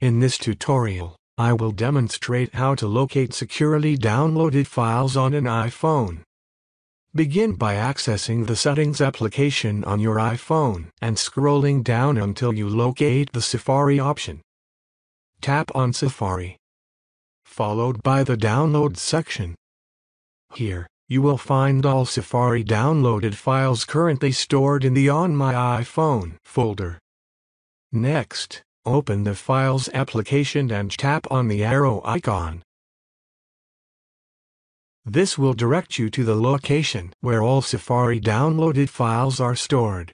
In this tutorial, I will demonstrate how to locate Safari downloaded files on an iPhone. Begin by accessing the Settings application on your iPhone and scrolling down until you locate the Safari option. Tap on Safari, followed by the Downloads section. Here, you will find all Safari downloaded files currently stored in the On My iPhone folder. Next, open the Files application and tap on the arrow icon. This will direct you to the location where all Safari downloaded files are stored.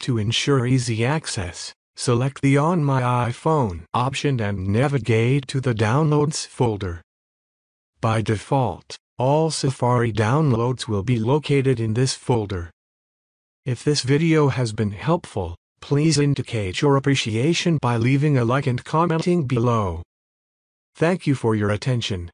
To ensure easy access, select the On My iPhone option and navigate to the Downloads folder. By default, all Safari downloads will be located in this folder. If this video has been helpful, please indicate your appreciation by leaving a like and commenting below. Thank you for your attention.